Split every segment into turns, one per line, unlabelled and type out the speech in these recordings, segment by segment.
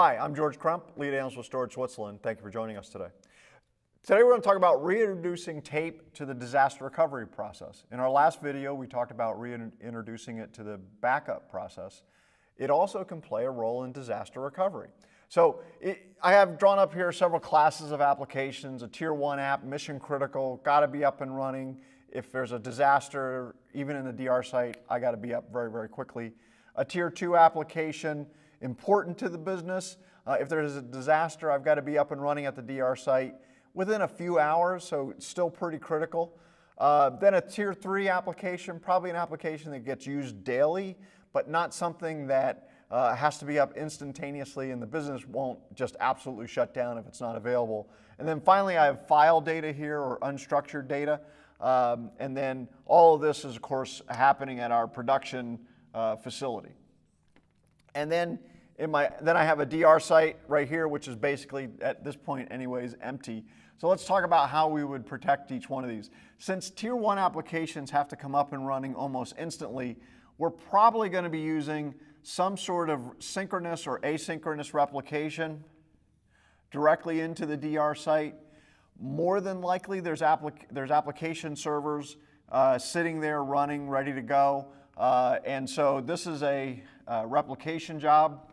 Hi, I'm George Crump, lead analyst with Storage Switzerland. Thank you for joining us today. Today we're going to talk about reintroducing tape to the disaster recovery process. In our last video, we talked about reintroducing it to the backup process. It also can play a role in disaster recovery. So it, I have drawn up here several classes of applications, a tier one app, mission critical, got to be up and running. If there's a disaster, even in the DR site, I got to be up very, very quickly. A tier two application, important to the business. Uh, if there's a disaster, I've got to be up and running at the DR site within a few hours, so it's still pretty critical. Uh, then a tier three application, probably an application that gets used daily, but not something that uh, has to be up instantaneously and the business won't just absolutely shut down if it's not available. And then finally, I have file data here or unstructured data. Um, and then all of this is, of course, happening at our production uh, facility. And then in my, then I have a DR site right here, which is basically at this point anyways empty. So let's talk about how we would protect each one of these. Since tier one applications have to come up and running almost instantly, we're probably going to be using some sort of synchronous or asynchronous replication directly into the DR site. More than likely, there's, applic there's application servers uh, sitting there running, ready to go. Uh, and so this is a uh, replication job.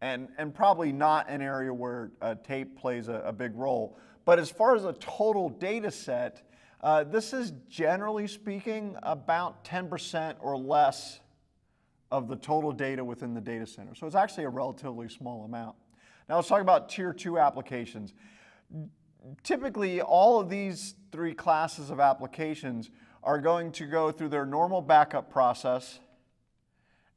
And, and probably not an area where tape plays a, a, big role. But as far as a total data set, uh, this is generally speaking about 10% or less of the total data within the data center. So it's actually a relatively small amount. Now let's talk about tier two applications. Typically, all of these three classes of applications are going to go through their normal backup process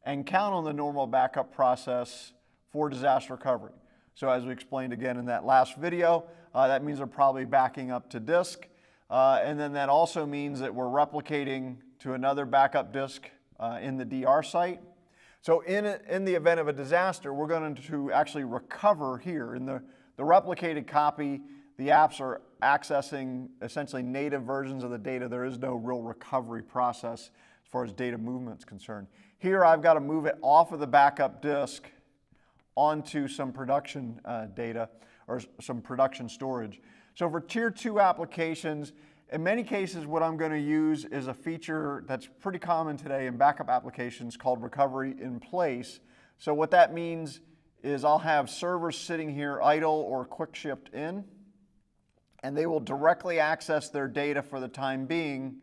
and count on the normal backup process for disaster recovery. So as we explained again in that last video, uh, that means they're probably backing up to disk. Uh, and then that also means that we're replicating to another backup disk uh, in the DR site. So in, in the event of a disaster, we're going to actually recover here. In the, the replicated copy, the apps are accessing essentially native versions of the data. There is no real recovery process as far as data movement is concerned. Here I've got to move it off of the backup disk onto some production uh, data or some production storage. So for tier two applications, in many cases, what I'm going to use is a feature that's pretty common today in backup applications called recovery in place. So what that means is I'll have servers sitting here idle or quick shipped in, and they will directly access their data for the time being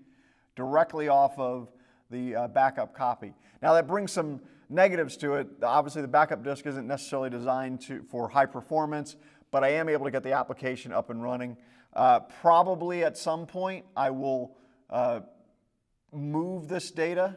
directly off of the uh, backup copy. Now that brings some negatives to it. Obviously the backup disk isn't necessarily designed to, for high performance, but I am able to get the application up and running. Uh, probably at some point I will uh, move this data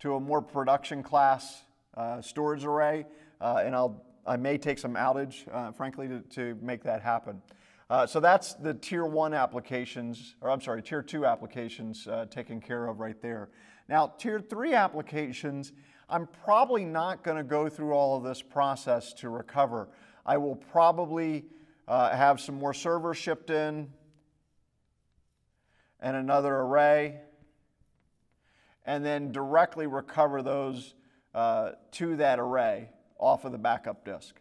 to a more production class uh, storage array, uh, and I'll, I may take some outage, uh, frankly, to, to make that happen. Uh, so that's the tier one applications, or I'm sorry, tier two applications taken care of right there. Now, tier three applications, I'm probably not going to go through all of this process to recover. I will probably uh, have some more servers shipped in and another array, and then directly recover those uh, to that array off of the backup disk.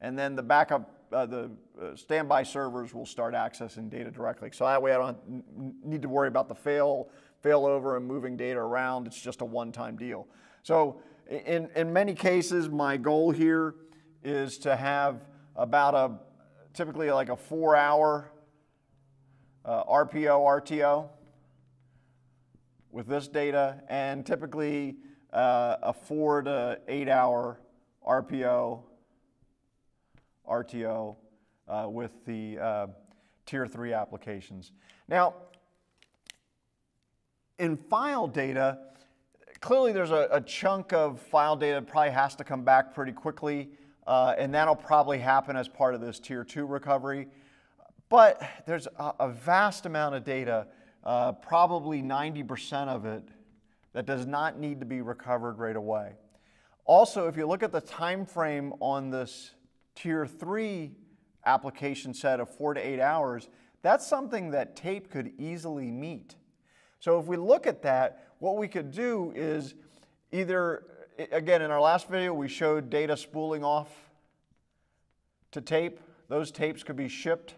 And then the backup, uh, the uh, standby servers will start accessing data directly. So that way I don't need to worry about the fail, failover and moving data around. It's just a one-time deal. So in, in many cases, my goal here is to have about a typically like a four hour uh, RPO, RTO with this data, and typically uh, a four to eight hour RPO, RTO uh, with the uh, tier three applications. Now, in file data, clearly there's a, a chunk of file data that probably has to come back pretty quickly. Uh, and that'll probably happen as part of this tier two recovery. But there's a, a vast amount of data, uh, probably 90% of it, that does not need to be recovered right away. Also, if you look at the time frame on this tier three application set of four to eight hours, that's something that tape could easily meet. So if we look at that, what we could do is either, again, in our last video, we showed data spooling off to tape. Those tapes could be shipped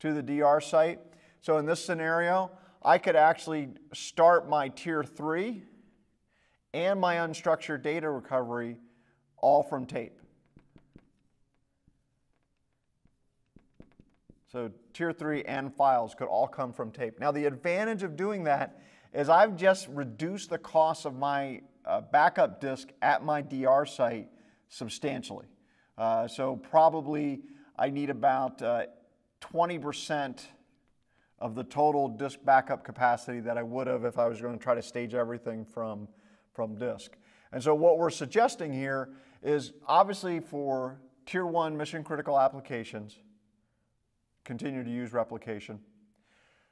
to the DR site. So in this scenario, I could actually start my tier three and my unstructured data recovery all from tape. So tier three and files could all come from tape. Now the advantage of doing that is I've just reduced the cost of my uh, backup disk at my DR site substantially. Uh, so probably I need about 20% uh, of the total disk backup capacity that I would have if I was going to try to stage everything from, from disk. And so what we're suggesting here is obviously for tier one mission critical applications, continue to use replication.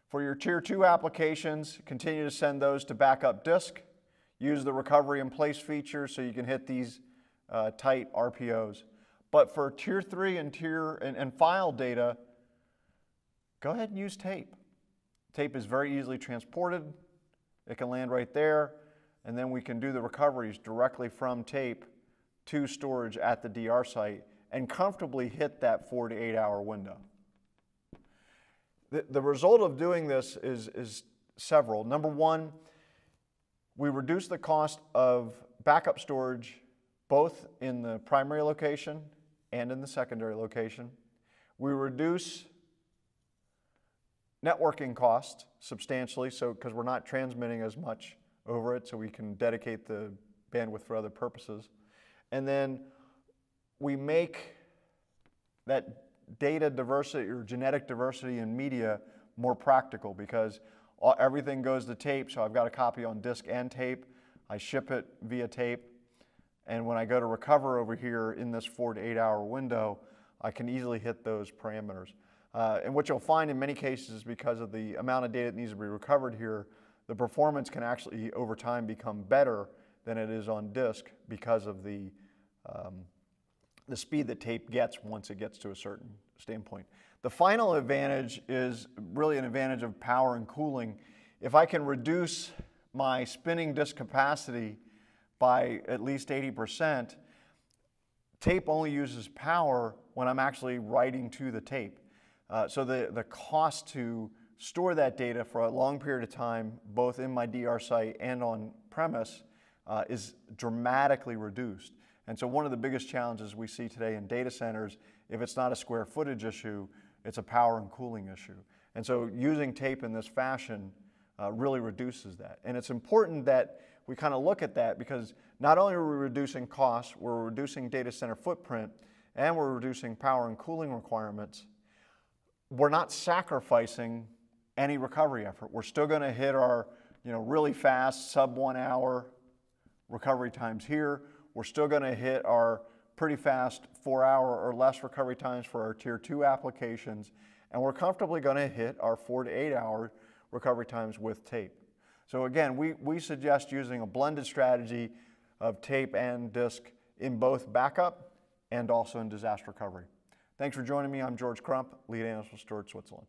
For your tier two applications, continue to send those to backup disk. Use the recovery in place feature so you can hit these uh, tight RPOs. But for tier three and tier and, and file data, go ahead and use tape. Tape is very easily transported. It can land right there, and then we can do the recoveries directly from tape to storage at the DR site and comfortably hit that four to eight hour window. The, the result of doing this is, is several. Number one, we reduce the cost of backup storage both in the primary location and in the secondary location. We reduce networking cost substantially, so because we're not transmitting as much over it, so we can dedicate the bandwidth for other purposes. And then we make that data diversity or genetic diversity in media more practical because all, everything goes to tape, so I've got a copy on disk and tape. I ship it via tape, and when I go to recover over here in this four to eight hour window, I can easily hit those parameters. Uh, and what you'll find in many cases, is because of the amount of data that needs to be recovered here, the performance can actually over time become better than it is on disk because of the um, the speed that tape gets once it gets to a certain standpoint. The final advantage is really an advantage of power and cooling. If I can reduce my spinning disk capacity by at least 80%, tape only uses power when I'm actually writing to the tape. Uh, so the, the cost to store that data for a long period of time, both in my DR site and on premise, uh, is dramatically reduced. And so one of the biggest challenges we see today in data centers, if it's not a square footage issue, it's a power and cooling issue. And so using tape in this fashion uh, really reduces that. And it's important that we kind of look at that because not only are we reducing costs, we're reducing data center footprint, and we're reducing power and cooling requirements. We're not sacrificing any recovery effort. We're still going to hit our you know, really fast sub one hour recovery times here. We're still going to hit our pretty fast four hour or less recovery times for our tier two applications. And we're comfortably going to hit our four to eight hour recovery times with tape. So again, we, we suggest using a blended strategy of tape and disk in both backup and also in disaster recovery. Thanks for joining me. I'm George Crump, lead analyst with Storage Switzerland.